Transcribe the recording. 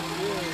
Oh, yeah.